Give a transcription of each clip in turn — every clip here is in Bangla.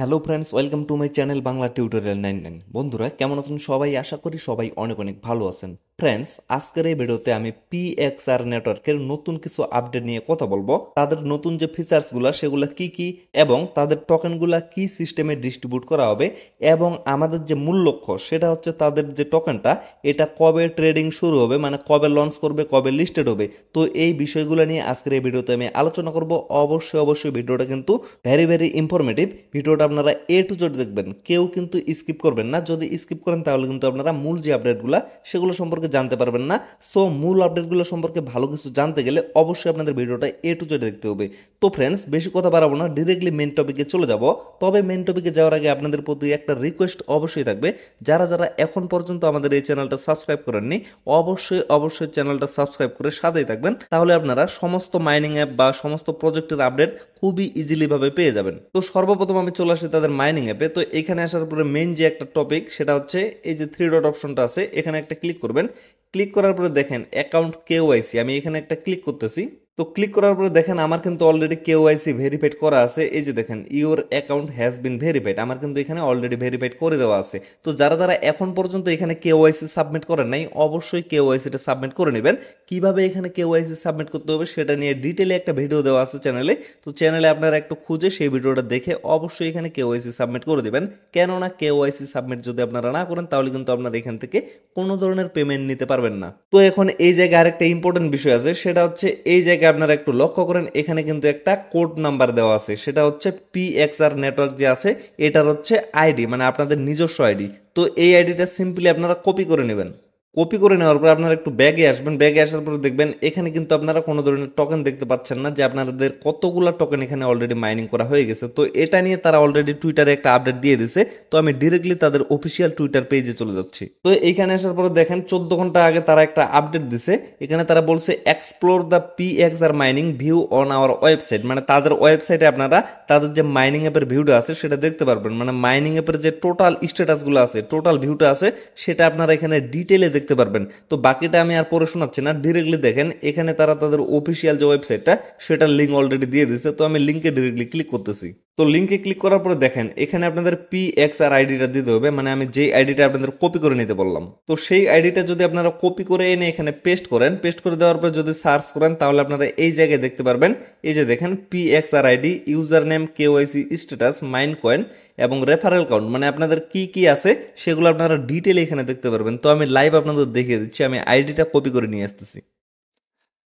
Hello friends welcome to my channel Bangla tutorial nine nine বন্ধুরা, কেমন আছেন সবাই? আশা করি সবাই অনেক অনেক ভালো আছেন। ফ্রেন্ডস আজকের এই ভিডিওতে আমি পিএক্সআর নেটওয়ার্কের নতুন কিছু আপডেট নিয়ে কথা বলব। তাদের নতুন যে ফিচার্সগুলো সেগুলো কি কি এবং তাদের টোকেনগুলা কি সিস্টেমে ডিস্ট্রিবিউট করা হবে এবং আমাদের যে মূল লক্ষ্য, সেটা হচ্ছে তাদের যে টোকেনটা এটা কবে ট্রেডিং শুরু হবে মানে কবে লঞ্চ করবে, কবে লিস্টেড হবে। তো এই বিষয়গুলো নিয়ে আজকের এই ভিডিওতে আমি আলোচনা করব। অবশ্যই অবশ্যই ভিডিওটা কিন্তু ভেরি ভেরি ইনফরমেটিভ ভিডিওটা আপনারা এ টু জেড দেখবেন। কেউ কিন্তু স্কিপ করবেন না। যদি স্কিপ করেন, তাহলে কিন্তু আপনারা মূল যে আপডেটগুলো সেগুলো সম্পর্কে জানতে পারবেন না। সো মূল আপডেটগুলো সম্পর্কে ভালো কিছু জানতে গেলে অবশ্যই আপনাদের ভিডিওটা এ টু জেড দেখতে হবে। তো ফ্রেন্ডস বেশি কথা বাড়াবো না ডিরেক্টলি মেন টপিকে চলে যাব। তবে মেন টপিকে যাওয়ার আগে আপনাদের প্রতি একটা রিকোয়েস্ট অবশ্যই থাকবে। যারা যারা এখন পর্যন্ত আমাদের এই চ্যানেলটা সাবস্ক্রাইব করেননি, অবশ্যই অবশ্যই চ্যানেলটা সাবস্ক্রাইব করে সাথেই থাকবেন। তাহলে আপনারা সমস্ত মাইনিং অ্যাপ বা সমস্ত প্রজেক্টের আপডেট খুবই ইজিলি ভাবে পেয়ে যাবেন। তো সর্বপ্রথম আমি চলে আসি তাদের মাইনিং অ্যাপে তো এখানে আসার পরে মেন যে একটা টপিক সেটা হচ্ছে এই যে থ্রি ডট অপশনটা আছে, এখানে একটা ক্লিক করবেন। ক্লিক করার পরে দেখেন অ্যাকাউন্ট কেওয়াইসি আমি এখানে একটা ক্লিক করতেছি। তো ক্লিক করার পরে দেখেন আমার কিন্তু অলরেডি কেওয়াইসি ভেরিফাইড করা আছে। এই যে দেখেন your account has been verified আমার কিন্তু এখানে অলরেডি ভেরিফাইড করে দেওয়া আছে। তো যারা যারা এখন পর্যন্ত এখানে কেওয়াইসি সাবমিট করেন নাই, অবশ্যই কেওয়াইসিটা সাবমিট করে নেবেন। কীভাবে এখানে কেওয়াইসি সাবমিট করতে হবে সেটা নিয়ে ডিটেলে একটা ভিডিও দেওয়া আছে চ্যানেলে তো চ্যানেলে আপনারা একটু খুঁজে সেই ভিডিওটা দেখে অবশ্যই এখানে কেওয়াইসি সাবমিট করে দেবেন। কেননা কেওয়াইসি সাবমিট যদি আপনারা না করেন, তাহলে কিন্তু আপনারা এখান থেকে কোনো ধরনের পেমেন্ট নিতে পারবেন না। তো এখন এই জায়গায় আরেকটা ইম্পর্টেন্ট বিষয় আছে। সেটা হচ্ছে এই জায়গায় আপনারা একটু লক্ষ্য করেন, এখানে কিন্তু একটা কোড নাম্বার দেওয়া আছে। সেটা হচ্ছে পিএক্সআর নেটওয়ার্ক যে আছে, এটার হচ্ছে আইডি মানে আপনাদের নিজস্ব আইডি। তো এই আইডিটা সিম্পলি আপনারা কপি করে নেবেন। কপি করে নেওয়ার পর আপনারা একটু ব্যাগে আসবেন। ব্যাগে আসার পর দেখবেন এখানে কিন্তু আপনারা কোনো ধরনের টোকেন দেখতে পাচ্ছেন না যে আপনাদের কতগুলো টোকেন এখানে অলরেডি মাইনিং করা হয়ে গেছে। তো এটা নিয়ে তারা অলরেডি টুইটারে একটা আপডেট দিয়ে দিছে। তো আমি ডিরেক্টলি তাদের অফিসিয়াল টুইটার পেজে চলে যাচ্ছি। তো এইখানে আসার পরে দেখেন, চোদ্দ ঘণ্টা আগে তারা একটা আপডেট দিছে। এখানে তারা বলছে explore the P X R mining view on our website মানে তাদের ওয়েবসাইটে আপনারা তাদের যে মাইনিং অ্যাপের ভিউটা আছে, সেটা দেখতে পারবেন। মানে মাইনিং অ্যাপের যে টোটাল স্ট্যাটাসগুলো আছে টোটাল ভিউটা আছে, সেটা আপনারা এখানে ডিটেলে দেখতে পারবেন। তো বাকিটা আমি আর পরে শোনাচ্ছি না। ডিরেক্টলি দেখেন, এখানে তারা তাদের অফিসিয়াল যে ওয়েবসাইটটা সেটার লিঙ্ক অলরেডি দিয়ে দিচ্ছে তো আমি লিঙ্কে ডিরেক্টলি ক্লিক করতেছি। তো লিঙ্কে ক্লিক করার পরে দেখেন, এখানে আপনাদের পি এক্স আর আইডিটা দিতে হবে মানে আমি যেই আইডিটা আপনাদের কপি করে নিতে বললাম। তো সেই আইডিটা যদি আপনারা কপি করে এনে এখানে পেস্ট করেন পেস্ট করে দেওয়ার পর যদি সার্চ করেন, তাহলে আপনারা এই জায়গায় দেখতে পারবেন, এই যে দেখেন P X R ID user name KYC status mine coin এবং রেফারেল কাউন্ট মানে আপনাদের কি কি আছে, সেগুলো আপনারা ডিটেলে এখানে দেখতে পারবেন। তো আমি লাইভ আপনাদের দেখিয়ে দিচ্ছি, আমি আইডিটা কপি করে নিয়ে আসতেছি।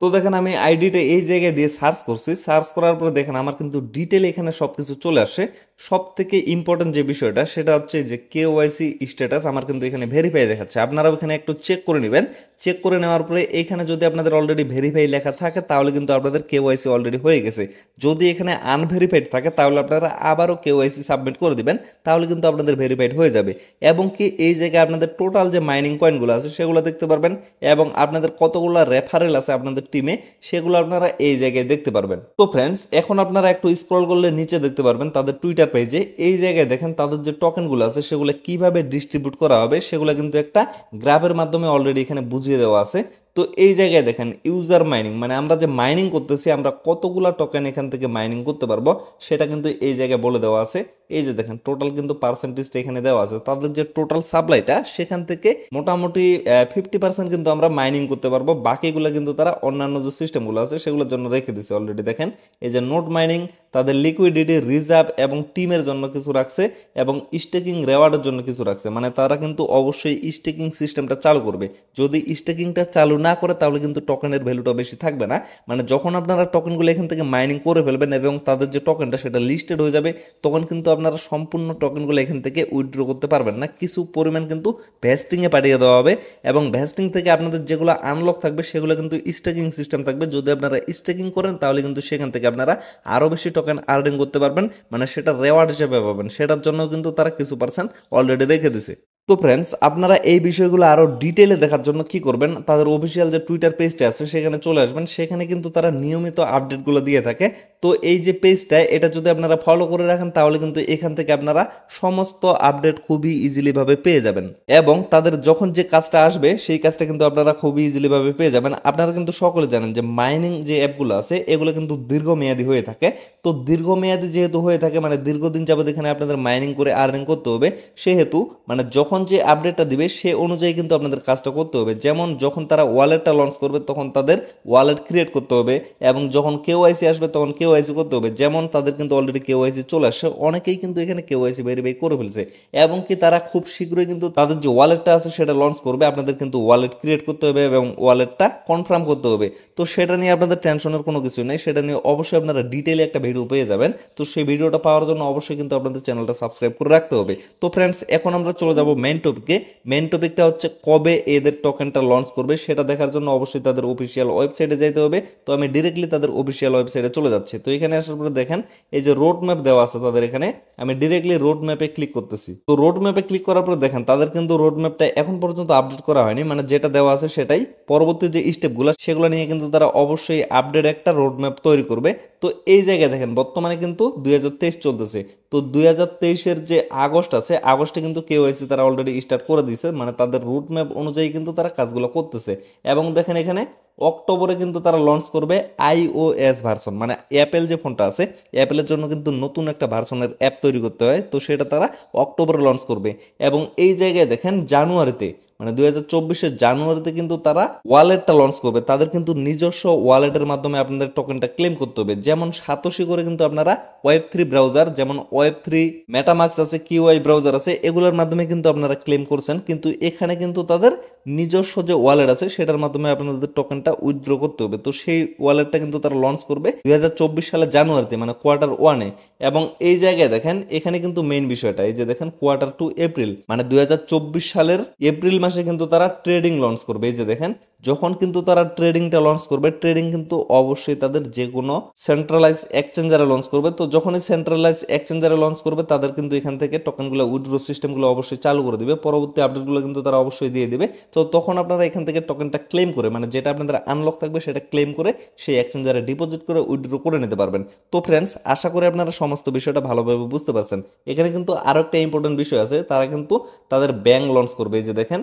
তো দেখেন আমি আইডিটা এই জায়গায় দিয়ে সার্চ করছি। সার্চ করার পরে দেখেন আমার কিন্তু ডিটেল এখানে সব কিছু চলে আসে। সব থেকে ইম্পর্টেন্ট যে বিষয়টা, সেটা হচ্ছে যে কে ওয়াইসি স্ট্যাটাস আমার কিন্তু এখানে ভেরিফাই দেখাচ্ছে। আপনারাও এখানে একটু চেক করে নেবেন চেক করে নেওয়ার পরে এখানে যদি আপনাদের অলরেডি ভেরিফাই লেখা থাকে, তাহলে কিন্তু আপনাদের কে ওয়াইসি অলরেডি হয়ে গেছে। যদি এখানে আনভেরিফাইড থাকে, তাহলে আপনারা আবারও কে ওয়াইসি সাবমিট করে দিবেন, তাহলে কিন্তু আপনাদের ভেরিফাইড হয়ে যাবে। এবং কি এই জায়গায় আপনাদের টোটাল যে মাইনিং কয়েনগুলো আছে, সেগুলো দেখতে পারবেন, এবং আপনাদের কতগুলো রেফারেল আছে আপনাদের টিমে সেগুলো আপনারা এই জায়গায় দেখতে পারবেন। তো ফ্রেন্ডস এখন আপনারা একটু স্ক্রল করলে নিচে দেখতে পারবেন, তাদের টুইটার পেজে এই জায়গায় দেখেন, তাদের যে টোকেনগুলো আছে, সেগুলো কীভাবে ডিস্ট্রিবিউট করা হবে, সেগুলো কিন্তু একটা গ্রাফের মাধ্যমে অলরেডি এখানে বুঝিয়ে দেওয়া আছে তো এই জায়গায় দেখেন ইউজার মাইনিং মানে আমরা যে মাইনিং করতেছি, আমরা কতগুলা টোকেন এখান থেকে মাইনিং করতে পারব, সেটা কিন্তু এই জায়গায় বলে দেওয়া আছে। এই যে দেখেন টোটাল কিন্তু পার্সেন্টেজটা এখানে দেওয়া আছে। তাদের যে টোটাল সাপ্লাইটা সেখান থেকে মোটামুটি ফিফটি পার্সেন্ট কিন্তু আমরা মাইনিং করতে পারব। বাকিগুলো কিন্তু তারা অন্যান্য যে সিস্টেমগুলো আছে, সেগুলোর জন্য রেখে দিচ্ছে অলরেডি দেখেন, এই যে নোট মাইনিং তাদের লিকুইডিটি রিজার্ভ এবং টিমের জন্য কিছু রাখছে এবং স্টেকিং রেওয়ার্ডের জন্য কিছু রাখছে। মানে তারা কিন্তু অবশ্যই স্টেকিং সিস্টেমটা চালু করবে। যদি স্টেকিংটা চালু না করে তাহলে কিন্তু টোকেনের ভ্যালুটা বেশি থাকবে না। মানে যখন আপনারা টোকেনগুলো এখান থেকে মাইনিং করে ফেলবেন এবং তাদের যে টোকেনটা সেটা লিস্টেড হয়ে যাবে, তখন কিন্তু আপনারা সম্পূর্ণ টোকেনগুলো এখান থেকে উইথড্র করতে পারবেন না। কিছু পরিমাণ কিন্তু ভ্যাস্টিংয়ে পাঠিয়ে দেওয়া হবে এবং ভ্যাস্টিং থেকে আপনাদের যেগুলো আনলক থাকবে সেগুলো কিন্তু স্টেকিং সিস্টেম থাকবে। যদি আপনারা স্টেকিং করেন, তাহলে কিন্তু সেখান থেকে আপনারা আরও বেশি টোকেন আর্নিং করতে পারবেন। মানে সেটা রেওয়ার্ড হিসেবে পাবেন। সেটার জন্য কিন্তু তারা কিছু পার্সেন্ট অলরেডি রেখে দিছে। তো ফ্রেন্ডস আপনারা এই বিষয়গুলো আরও ডিটেলে দেখার জন্য কি করবেন? তাদের অফিসিয়াল যে টুইটার পেজটা আছে, সেখানে চলে আসবেন। সেখানে কিন্তু তারা নিয়মিত আপডেটগুলো দিয়ে থাকে। তো এই যে পেজটা এটা যদি আপনারা ফলো করে রাখেন, তাহলে কিন্তু এখান থেকে আপনারা সমস্ত আপডেট খুবই ইজিলিভাবে পেয়ে যাবেন। এবং তাদের যখন যে কাজটা আসবে, সেই কাজটা কিন্তু আপনারা খুবই ইজিলিভাবে পেয়ে যাবেন। আপনারা কিন্তু সকলে জানেন যে মাইনিং যে অ্যাপগুলো আছে, এগুলো কিন্তু দীর্ঘমেয়াদী হয়ে থাকে। তো দীর্ঘমেয়াদী যেহেতু হয়ে থাকে মানে দীর্ঘদিন যাবত এখানে আপনাদের মাইনিং করে আর্নিং করতে হবে, সেহেতু মানে যখন যে আপডেটটা দিবে, সে অনুযায়ী কিন্তু আপনাদের কাজটা করতে হবে। যেমন যখন তারা ওয়ালেটটা লঞ্চ করবে, তখন তাদের ওয়ালেট ক্রিয়েট করতে হবে। এবং যখন কেওয়াইসি আসবে, তখন কেওয়াইসি করতে হবে। যেমন তাদের কিন্তু অলরেডি কেওয়াইসি চলে আসে, অনেকেই কিন্তু এখানে কেওয়াইসি ভেরিফাই করে ফেলছে। এবং কি তারা খুব শীঘ্রই কিন্তু তাদের যে ওয়ালেটটা আছে সেটা লঞ্চ করবে। আপনাদের কিন্তু ওয়ালেট ক্রিয়েট করতে হবে এবং ওয়ালেটটা কনফার্ম করতে হবে। তো সেটা নিয়ে আপনাদের টেনশনের কোনো কিছু নেই। সেটা নিয়ে অবশ্যই আপনারা ডিটেলে একটা ভিডিও পেয়ে যাবেন। তো সেই ভিডিওটা পাওয়ার জন্য অবশ্যই কিন্তু আপনাদের চ্যানেলটা সাবস্ক্রাইব করে রাখতে হবে। তো ফ্রেন্ডস এখন আমরা চলে যাব মেন টপিকে মেন টপিকটা হচ্ছে কবে এদের টোকেনটা লঞ্চ করবে? সেটা দেখার জন্য অবশ্যই তাদের অফিসিয়াল ওয়েবসাইটে যাইতে হবে। তো আমি ডিরেক্টলি তাদের অফিসিয়াল ওয়েবসাইটে চলে যাচ্ছি। তো এখানে আসার পরে দেখেন, এই যে রোড ম্যাপ দেওয়া আছে তাদের এখানে, আমি ডিরেক্টলি রোড ম্যাপে ক্লিক করতেছি। তো রোড ম্যাপে ক্লিক করার পরে দেখেন, তাদের কিন্তু রোড ম্যাপটা এখন পর্যন্ত আপডেট করা হয়নি। মানে যেটা দেওয়া আছে সেটাই। পরবর্তী যে স্টেপগুলো সেগুলো নিয়ে কিন্তু তারা অবশ্যই আপডেট একটা রোড ম্যাপ তৈরি করবে। তো এই জায়গায় দেখেন, বর্তমানে কিন্তু দুই হাজার তেইশ চলতেছে। তো দুই হাজার তেইশের যে আগস্ট আছে, আগস্টে কিন্তু কেওয়াইসি তারা অলরেডি স্টার্ট করে দিয়েছে মানে তাদের রুট ম্যাপ অনুযায়ী কিন্তু তারা কাজগুলো করতেছে। এবং দেখেন এখানে অক্টোবরে কিন্তু তারা লঞ্চ করবে আইওএস ভার্সন মানে অ্যাপেল যে ফোনটা আছে অ্যাপেলের জন্য কিন্তু নতুন একটা ভার্সনের অ্যাপ তৈরি করতে হয়, তো সেটা তারা অক্টোবরে লঞ্চ করবে। এবং এই জায়গায় দেখেন জানুয়ারিতে মানে দুই হাজার চব্বিশের জানুয়ারিতে কিন্তু তারা ওয়ালেটটা লঞ্চ করবে। তাদের কিন্তু নিজস্ব ওয়ালেটের মাধ্যমে আপনাদের টোকেনটা ক্লেম করতে হবে। যেমন সাতোশি করে কিন্তু আপনারা ওয়েব থ্রি ব্রাউজার যেমন ওয়েব থ্রি মেটামাক্স আছে কিউআই ব্রাউজার আছে, এগুলোর মাধ্যমে কিন্তু আপনারা ক্লেম করছেন। কিন্তু এখানে কিন্তু তাদের নিজস্ব যে ওয়ালেট আছে, সেটার মাধ্যমে আপনাদের টোকেনটা উইথড্র করতে হবে। তো সেই ওয়ালেটটা কিন্তু তারা লঞ্চ করবে দুই হাজার চব্বিশ সালে জানুয়ারিতে মানে কোয়ার্টার ওয়ানে এবং এই জায়গায় দেখেন, এখানে কিন্তু মেইন বিষয়টা, এই যে দেখেন কোয়ার্টার টু এপ্রিল মানে দুই হাজার চব্বিশ সালের এপ্রিল মাসে কিন্তু তারা ট্রেডিং লঞ্চ করবে। এই যে দেখেন, যখন কিন্তু তারা ট্রেডিংটা লঞ্চ করবে ট্রেডিং কিন্তু অবশ্যই তাদের যে কোনো সেন্ট্রালাইজ এক্সচেঞ্জারে লঞ্চ করবে। তো যখনই সেন্ট্রালাইজ এক্সচেঞ্জারে লঞ্চ করবে, তাদের কিন্তু এখান থেকে টোকেনগুলো উইড্রো সিস্টেমগুলো অবশ্যই চালু করে দিবে। পরবর্তী আপডেটগুলো কিন্তু তারা অবশ্যই দিয়ে দিবে। তো তখন আপনারা এখান থেকে টোকেনটা ক্লেম করে মানে যেটা আপনাদের আনলক থাকবে, সেটা ক্লেম করে সেই এক্সচেঞ্জারে ডিপোজিট করে উইড্রো করে নিতে পারবেন। তো ফ্রেন্ডস আশা করি আপনারা সমস্ত বিষয়টা ভালোভাবে বুঝতে পারছেন। এখানে কিন্তু আরও একটা ইম্পর্টেন্ট বিষয় আছে, তারা কিন্তু তাদের ব্যাংক লঞ্চ করবে। এই যে দেখেন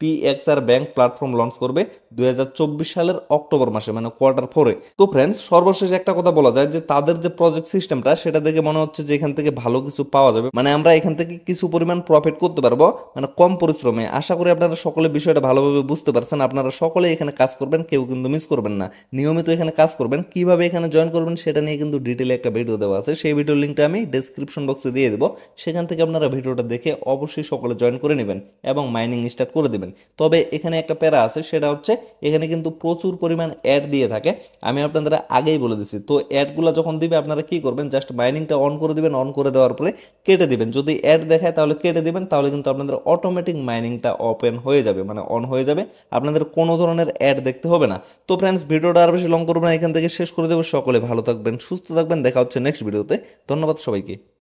পিএক্সআর ব্যাংক প্ল্যাটফর্ম লঞ্চ করবে দুই হাজার চব্বিশ সালের অক্টোবর মাসে মানে কোয়ার্টার ফোরে তো ফ্রেন্ডস সর্বশেষ একটা কথা বলা যায় যে তাদের যে প্রজেক্ট সিস্টেমটা সেটা দেখে মনে হচ্ছে যে এখান থেকে ভালো কিছু পাওয়া যাবে। মানে আমরা এখান থেকে কিছু পরিমাণ প্রফিট করতে পারব মানে কম পরিশ্রমে। আশা করি আপনারা সকলে বিষয়টা ভালোভাবে বুঝতে পারছেন। আপনারা সকলে এখানে কাজ করবেন, কেউ কিন্তু মিস করবেন না। নিয়মিত এখানে কাজ করবেন। কীভাবে এখানে জয়েন করবেন, সেটা নিয়ে কিন্তু ডিটেলে একটা ভিডিও দেওয়া আছে। সেই ভিডিওর লিঙ্কটা আমি ডিসক্রিপশন বক্সে দিয়ে দেবো। সেখান থেকে আপনারা ভিডিওটা দেখে অবশ্যই সকলে জয়েন করে নেবেন এবং মাইনিং স্টার্ট করে দেবেন। তবে এখানে একটা প্যারা আছে, সেটা হচ্ছে এখানে কিন্তু প্রচুর পরিমাণ অ্যাড দিয়ে থাকে। আমি আপনাদের আগেই বলে দিচ্ছি তো অ্যাডগুলো যখন দিবে, আপনারা কি করবেন? জাস্ট মাইনিংটা অন করে দিবেন। অন করে দেওয়ার পরে কেটে দিবেন। যদি অ্যাড দেখায়, তাহলে কেটে দিবেন। তাহলে কিন্তু আপনাদের অটোমেটিক মাইনিংটা ওপেন হয়ে যাবে। মানে অন হয়ে যাবে। আপনাদের কোনো ধরনের অ্যাড দেখতে হবে না। তো ফ্রেন্ডস ভিডিওটা আর বেশি লং করব না। এখান থেকে শেষ করে দেবো। সকলে ভালো থাকবেন, সুস্থ থাকবেন। দেখা হচ্ছে নেক্সট ভিডিওতে ধন্যবাদ সবাইকে।